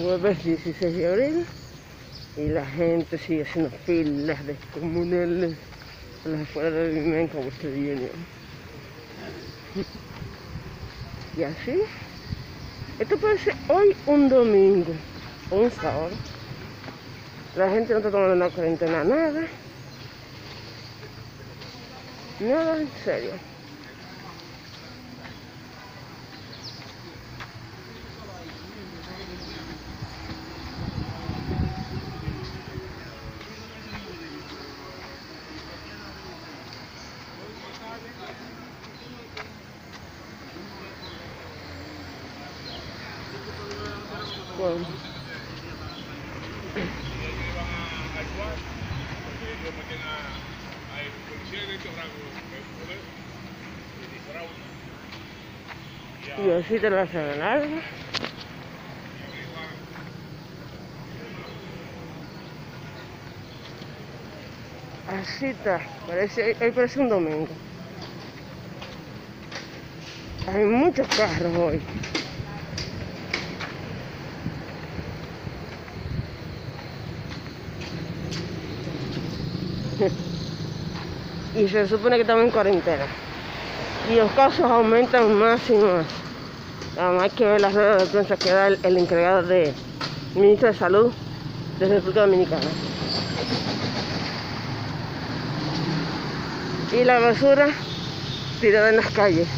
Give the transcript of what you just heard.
jueves 16 de abril y la gente sigue haciendo filas descomunales a las afueras de Vimen como usted viene. Y así, esto parece hoy un domingo un sábado. La gente no está tomando una cuarentena, nada. Nada en serio. Y así te la hacen larga. Así está, parece, parece un domingo. Hay muchos carros hoy. y se supone que estamos en cuarentena. Y los casos aumentan más y más. Nada más hay que ver las ruedas de prensa que da el, el encargado de ministro de Salud de República Dominicana. Y la basura tirada en las calles.